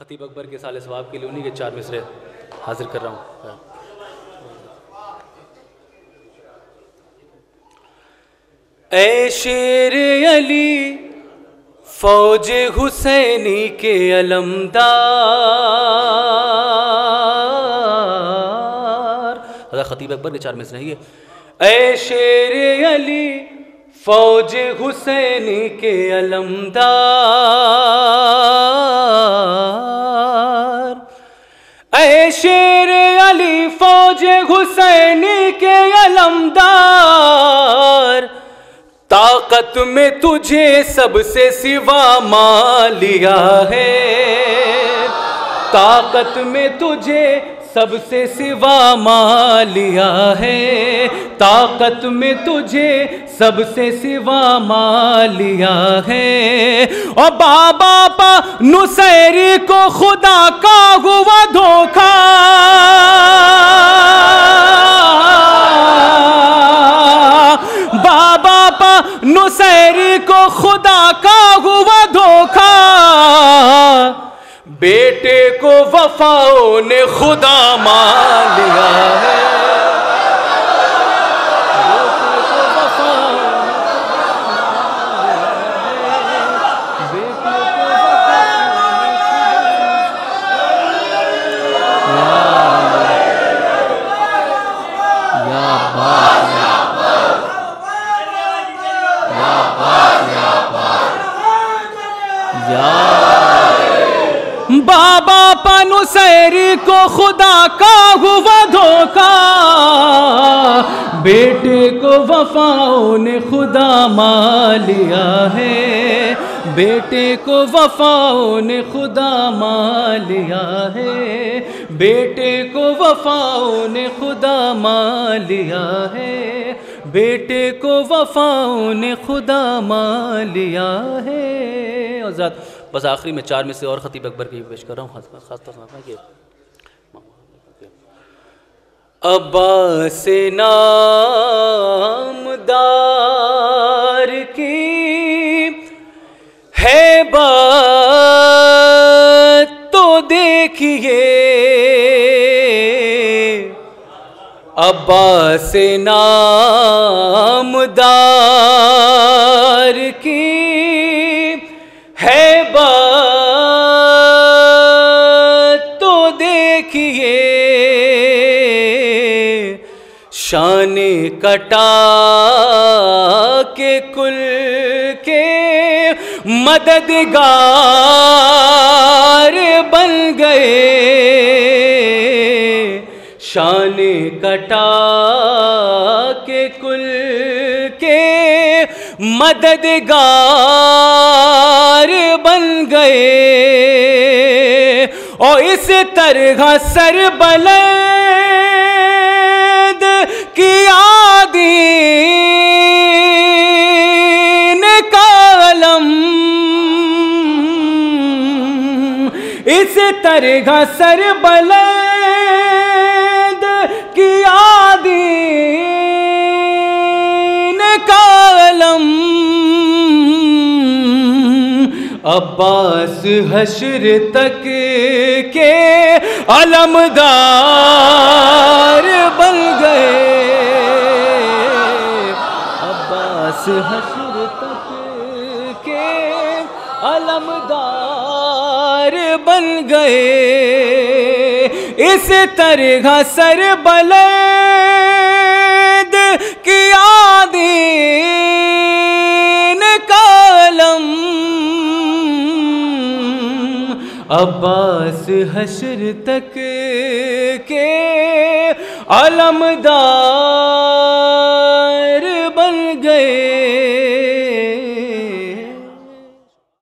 खतीब अकबर के साल सवाब के लिए उन्हीं के चार मिसरे हाजिर कर रहा हूँ। ए शेर अली फौज हुसैनी के अलमदार। खतीब अकबर के चार मिसरे ये। ए शेर अली फौज हुसैनी के अलमदार। ऐ शेर अली फौज हुसैनी के अलमदार। ताकत में तुझे सबसे सिवा मालिया है। ताकत में तुझे सबसे सिवा मालिया है। ताकत में तुझे सबसे सिवा मालिया है। और बाबा पा नुसैरी को खुदा का हुआ धोखा। बाबा पा नुसैरी को खुदा का बेटे को वफाओं ने खुदा मान लिया है बाबा पनुसैरी को खुदा का हुआ धोखा। बेटे को वफाओं ने खुदा मान लिया है। बेटे को वफाओं ने खुदा मान लिया है। बेटे को वफाओं ने खुदा मान लिया है। बेटे को वफाओं ने खुदा मान लिया है। आज़ाद बस आखिरी में चार में से और ख़तीब अकबर की पेश कर रहा हूँ, खास तौर पर अब्बास नामदार की है बात तो देखिए। अब्बास नामदार देखिए शान कटा के कुल के मददगार बन गए। शान कटा के कुल के मददगार बन गए। और इस तरह सर बलद की आदीन कालम। इस तरह सर बलद की आदीन अब्बास हशर तक के अलमदार बन गए। अब्बास हशर तक के अलमदार बन गए। इस तरह सर बलद की आदीन अब्बास हशर तक के अलमदार